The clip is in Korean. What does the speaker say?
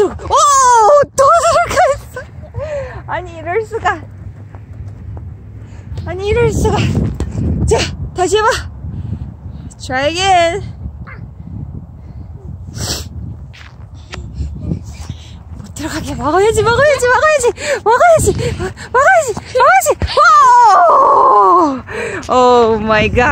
또, 오! 또 들어갔어! 아니, 이럴 수가. 아니, 이럴 수가. 자, 다시 해봐. Try again. 못 들어가게 막아야지, 막아야지, 막아야지, 막아야지, 막아야지, 막아야지. 오! Oh my god.